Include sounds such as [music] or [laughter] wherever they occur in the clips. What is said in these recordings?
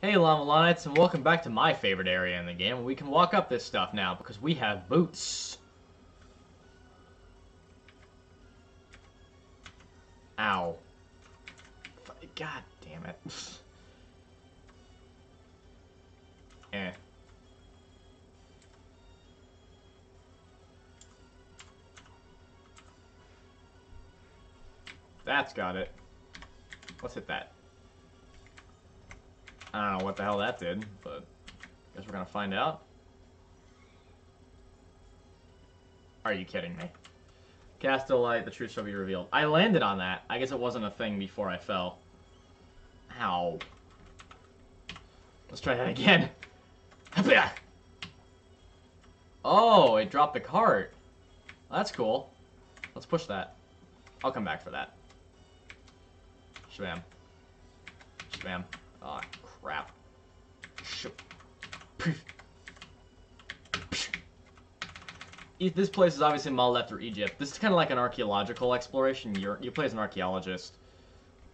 Hey Llamalanites, and welcome back to my favorite area in the game. We can walk up this stuff now because we have boots. Ow. God damn it. [laughs] eh. That's got it. Let's hit that. I don't know what the hell that did, but I guess we're gonna find out. Are you kidding me? Cast a light, the truth shall be revealed. I landed on that. I guess it wasn't a thing before I fell. Ow. Let's try that again. [laughs] Oh, it dropped the cart. That's cool. Let's push that. I'll come back for that. Shabam. Shabam. Oh, ah, crap. [laughs] This place is obviously modeled after Egypt. This is kind of like an archaeological exploration. You're, you play as an archaeologist.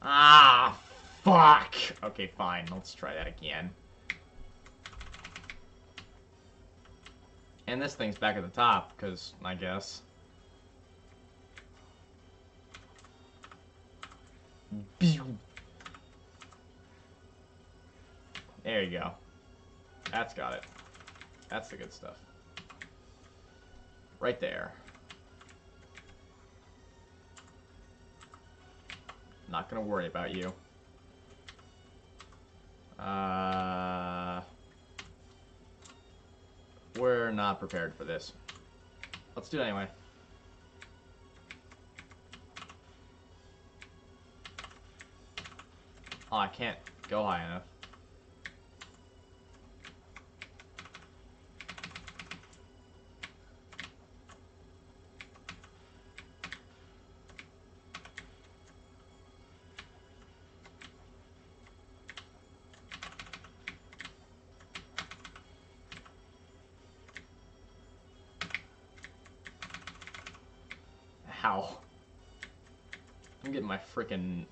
Ah, fuck! Okay, fine. Let's try that again. And this thing's back at the top, because, I guess. There you go. That's got it. That's the good stuff. Right there. Not gonna worry about you. Uh, we're not prepared for this. Let's do it anyway. Oh, I can't go high enough. How? I'm getting my freaking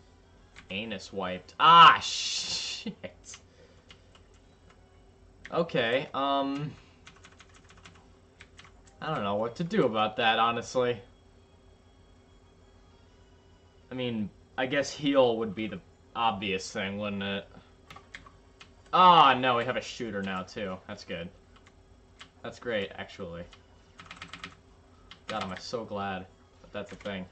anus wiped. Ah, shit. Okay, um... I don't know what to do about that, honestly. I mean, I guess heal would be the obvious thing, wouldn't it? Ah, no, we have a shooter now, too. That's good. That's great, actually. God, am I so glad that that's a thing.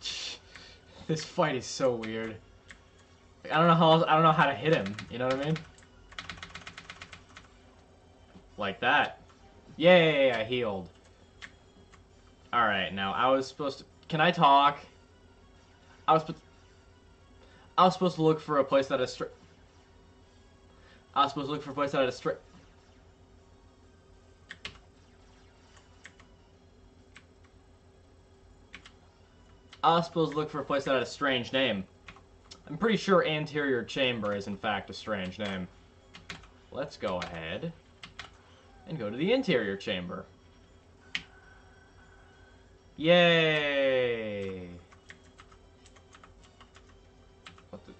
[laughs] This fight is so weird. I don't know how else, I don't know how to hit him. You know what I mean? Like that. Yay! I healed. All right, now I was supposed to. Can I talk? I was. I was supposed to look for a place that is straight. I was supposed to look for a place that is straight. I was supposed to look for a place that had a strange name. I'm pretty sure anterior chamber is in fact a strange name. Let's go ahead and go to the interior chamber. Yay! What the?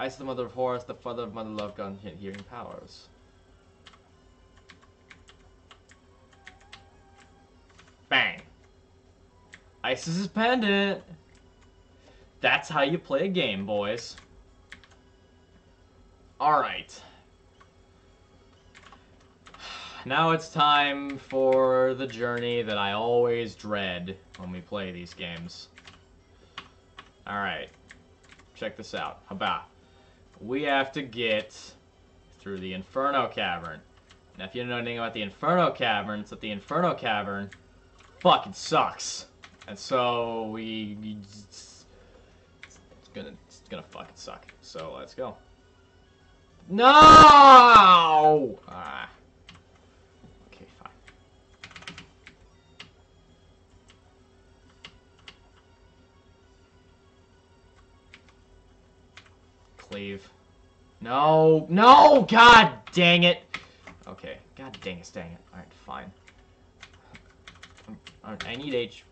Isis the mother of Horus, the father of mother love, gun hearing powers. Bang! Isis's pendant. That's how you play a game, boys. Alright. [sighs] Now it's time for the journey that I always dread when we play these games. Alright. Check this out. Haba. We have to get through the Inferno Cavern. Now, if you don't know anything about the Inferno Cavern, it's that the Inferno Cavern fucking sucks. And so we, gonna it's gonna fucking suck. So let's go. No! Ah. Okay, fine. Cleave. No! No! God dang it! Okay. God dang it, dang it. Alright, fine. Um, alright, I need H.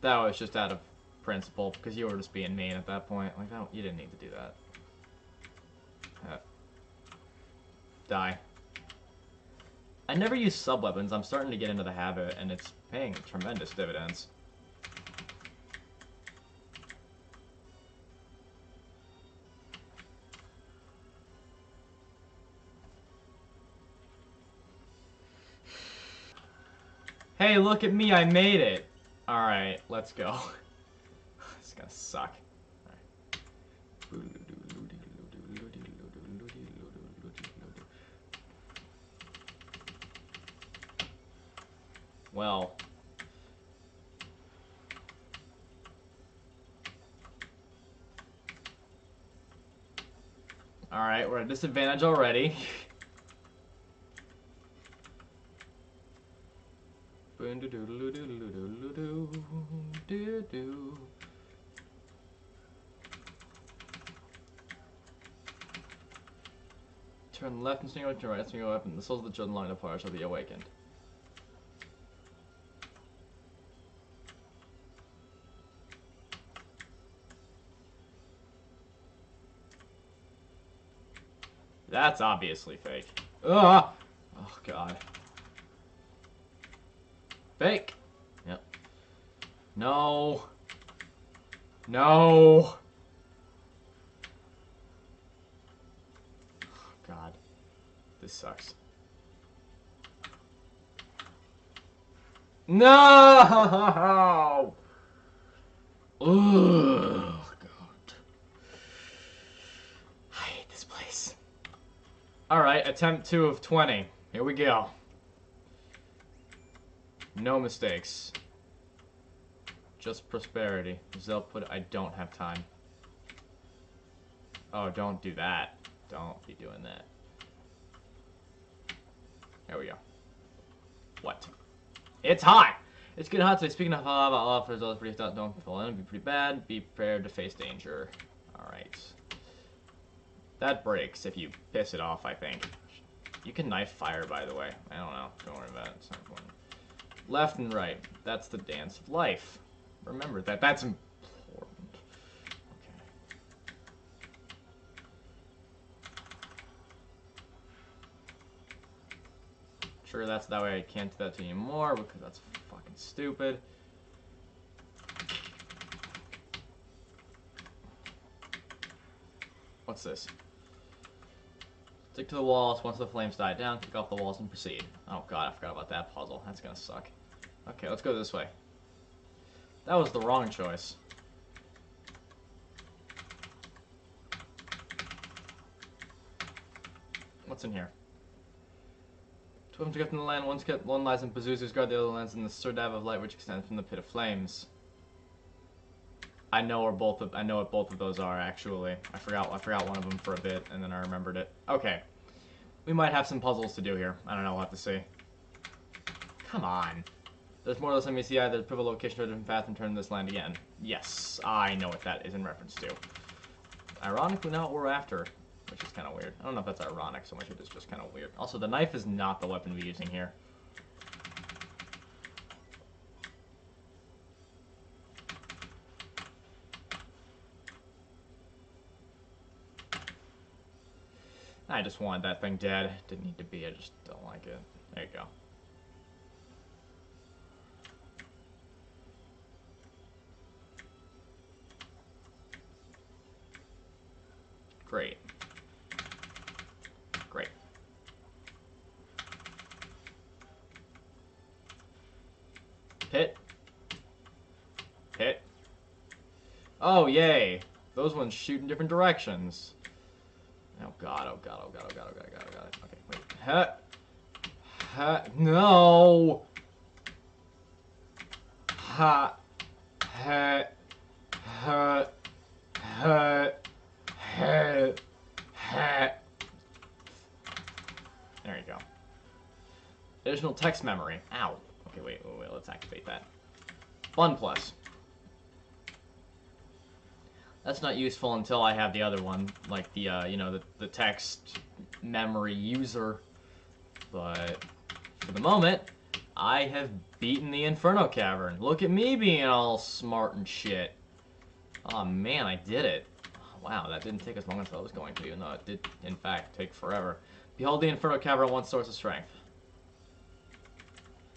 That was just out of principle, because you were just being mean at that point. Like, you didn't need to do that. Uh, die. I never use sub-weapons. I'm starting to get into the habit, and it's paying tremendous dividends. Hey, look at me, I made it! Alright, let's go. [laughs] it's gonna suck. Well. Alright, we're at disadvantage already. Turn left and swing right, turn right, swing up, and the souls of the children lying apart shall be awakened. That's obviously fake. Ugh! Oh, God. Fake! Yep. No! No! Oh, God. This sucks. No! [laughs] Oh, Ugh. Alright, attempt 2 of 20. Here we go. No mistakes. Just prosperity. Zell put I don't have time. Oh, don't do that. Don't be doing that. There we go. What? It's hot! It's getting hot today. Speaking of hot, offers, all pretty don't fall in. Be pretty bad. Be prepared to face danger. Alright. That breaks if you piss it off, I think. You can knife fire, by the way. I don't know. Don't worry about it. Left and right. That's the dance of life. Remember that. That's important. Okay. That's that way I can't do that to you anymore because that's fucking stupid. What's this? Stick to the walls. Once the flames die down, kick off the walls and proceed. Oh god, I forgot about that puzzle. That's gonna suck. Okay, let's go this way. That was the wrong choice. What's in here? Two of them to get from the land, one's get, one lies in Pazuzu's guard, the other lands in the Serdab of light which extends from the pit of flames. I know where both of I know what both of those are actually. I forgot I forgot one of them for a bit and then I remembered it. Okay. We might have some puzzles to do here. I don't know, we'll have to see. Come on. There's more or less let me see either pivot location or a different path and turn this land again. Yes, I know what that is in reference to. Ironically not what we're after, which is kind of weird. I don't know if that's ironic so much it is just kind of weird. Also, the knife is not the weapon we're using here. I just wanted that thing dead. Didn't need to be, I just don't like it. There you go. Great. Great. Hit. Hit. Oh, yay. Those ones shoot in different directions. Oh god, oh god, oh god, oh god, oh god, oh god, oh god. Okay, wait. Ha! Ha! No! Ha! Ha! Ha! Ha! Ha! Ha! There you go. Additional text memory. Ow. Okay, wait, wait, wait, let's activate that. Fun plus. That's not useful until I have the other one, like the, uh, you know, the, the text memory user. But for the moment, I have beaten the Inferno Cavern. Look at me being all smart and shit. Oh man, I did it. Wow, that didn't take as long as I was going to, even though it did, in fact, take forever. Behold the Inferno Cavern, one source of strength.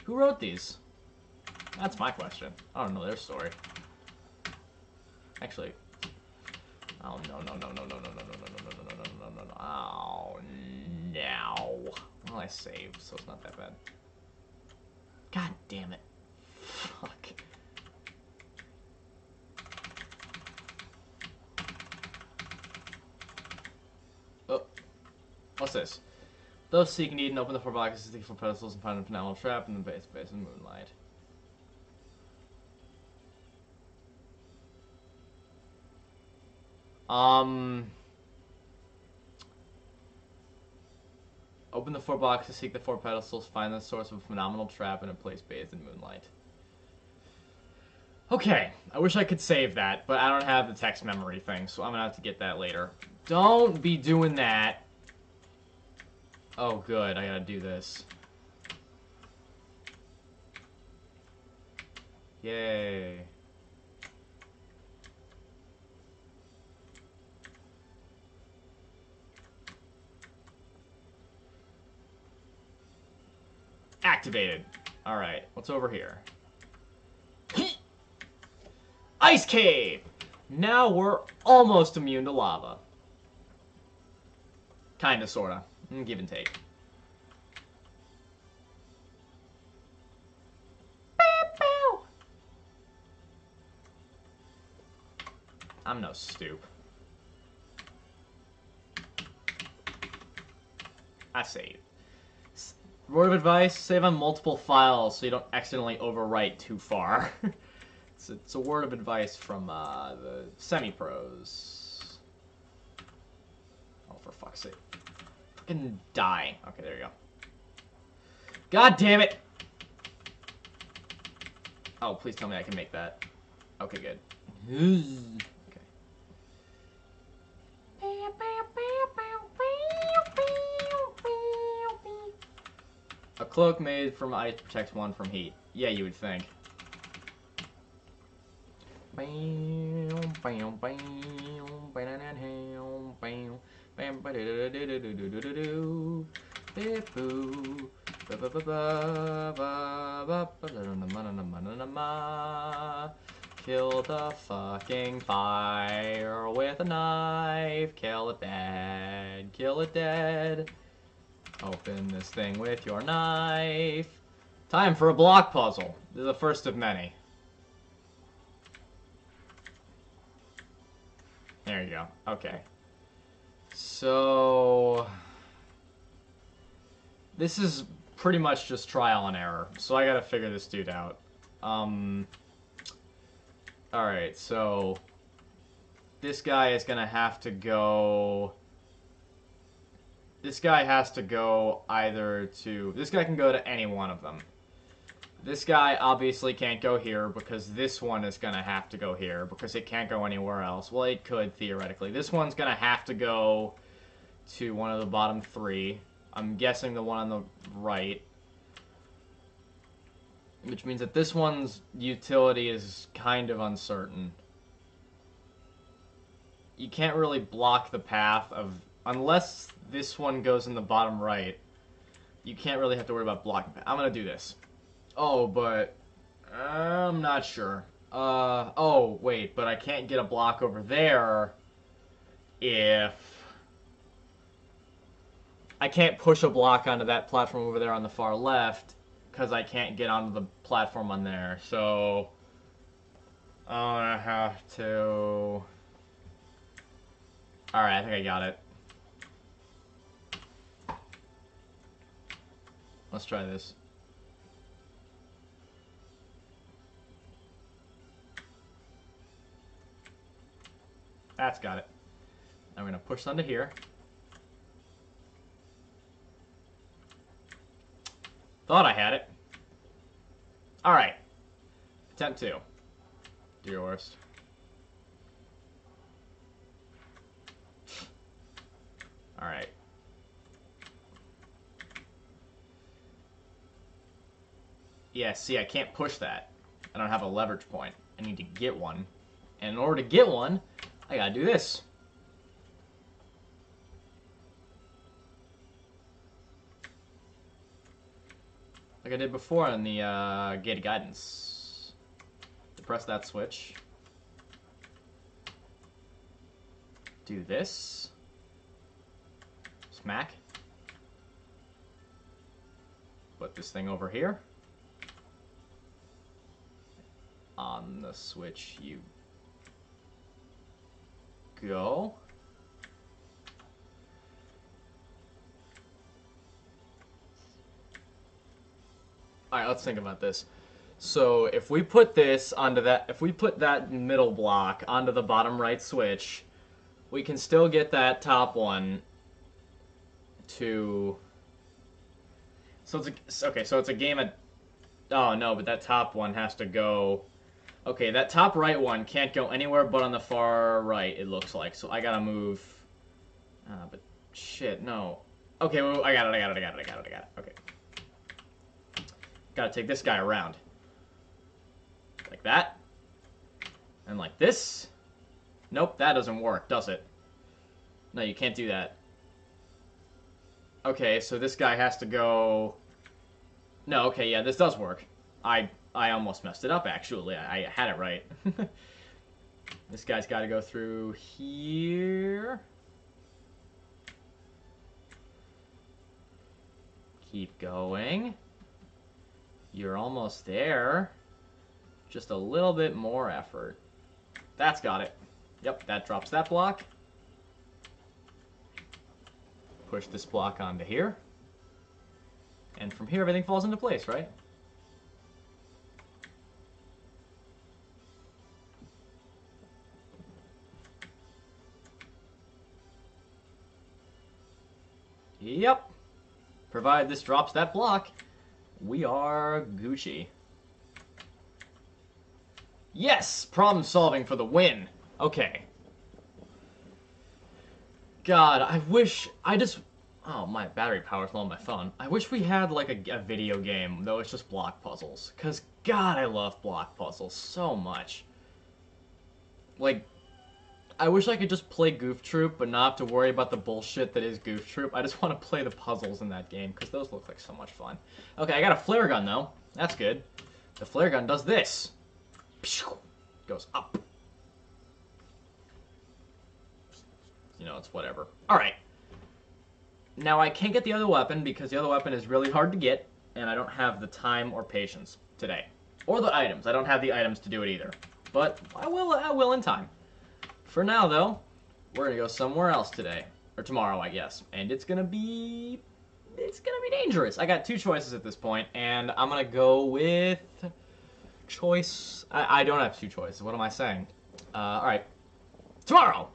Who wrote these? That's my question. I don't know their story. Actually, oh no no no no no no no no no no no no no no no oh no. Well, I saved, so it's not that bad. God damn it. Fuck. Oh. What's this? Those seeking need and open the four boxes, seek for pedestals and find a phenomenal trap in the base base of moonlight. Um Open the four boxes, seek the four pedestals, find the source of a phenomenal trap in a place bathed in moonlight. Okay, I wish I could save that, but I don't have the text memory thing, so I'm gonna have to get that later. Don't be doing that. Oh, good, I gotta do this. Yay. Activated. Alright, what's over here? [gasps] Ice Cape! Now we're almost immune to lava. Kinda, sorta. Mm, give and take. I'm no stoop. I save. Word of advice, save on multiple files so you don't accidentally overwrite too far. [laughs] it's, a, it's, a, word of advice from uh, the semi-pros. Oh, for fuck's sake. Fucking die. Okay, there you go. God damn it! Oh, please tell me I can make that. Okay, good. [laughs] A cloak made from ice protects one from heat. Yeah, you would think. Kill the fucking fire with a knife. Kill it dead. Kill it dead. Open this thing with your knife. Time for a block puzzle. The first of many. There you go. Okay. So... This is pretty much just trial and error. So I gotta figure this dude out. Um... Alright, so... This guy is gonna have to go this guy has to go either to... This guy can go to any one of them. This guy obviously can't go here because this one is going to have to go here because it can't go anywhere else. Well, it could, theoretically. This one's going to have to go to one of the bottom three. I'm guessing the one on the right. Which means that this one's utility is kind of uncertain. You can't really block the path of... Unless this one goes in the bottom right, you can't really have to worry about blocking. I'm gonna do this. Oh, but I'm not sure. Uh, oh, wait, but I can't get a block over there if... I can't push a block onto that platform over there on the far left because I can't get onto the platform on there. So I'm gonna have to... Alright, I think I got it. Let's try this. That's got it. Now we're gonna push under here. Thought I had it. All right, attempt two. Do your worst. All right. Yeah, see, I can't push that. I don't have a leverage point. I need to get one. And in order to get one, I gotta do this. Like I did before on the uh, Gate of Guidance. Press that switch. Do this. Smack. Put this thing over here. On the switch you go. Alright, let's think about this. So if we put this onto that, if we put that middle block onto the bottom right switch, we can still get that top one to. So it's a, okay. So it's a game of. Oh no, but that top one has to go. Okay, that top right one can't go anywhere but on the far right. It looks like. So I gotta move. Uh, but shit, no. Okay, well, I got it. I got it. I got it. I got it. I got it. Okay. Gotta take this guy around. Like that. And like this. Nope, that doesn't work, does it? No, you can't do that. Okay, so this guy has to go... No, okay, yeah, this does work. I I almost messed it up, actually. I, I had it right. [laughs] this guy's got to go through here. Keep going. You're almost there. Just a little bit more effort. That's got it. Yep, that drops that block. Push this block onto here. And from here, everything falls into place, right? Yep. Provided this drops that block, we are Gucci. Yes! Problem solving for the win. Okay. God, I wish... I just... Oh, my battery power's low on my phone. I wish we had, like, a, a video game, though it's just block puzzles. Because, God, I love block puzzles so much. Like, I wish I could just play Goof Troop, but not have to worry about the bullshit that is Goof Troop. I just want to play the puzzles in that game, because those look like so much fun. Okay, I got a flare gun, though. That's good. The flare gun does this. Goes up. You know, it's whatever. Alright. Now, I can't get the other weapon, because the other weapon is really hard to get, and I don't have the time or patience today. Or the items. I don't have the items to do it either. But I will, I will in time. For now, though, we're to go somewhere else today. Or tomorrow, I guess. And it's to be... It's to be dangerous. I got two choices at this point, and I'm to go with... Choice... I, I, don't have two choices. What am I saying? Uh, alright. Tomorrow!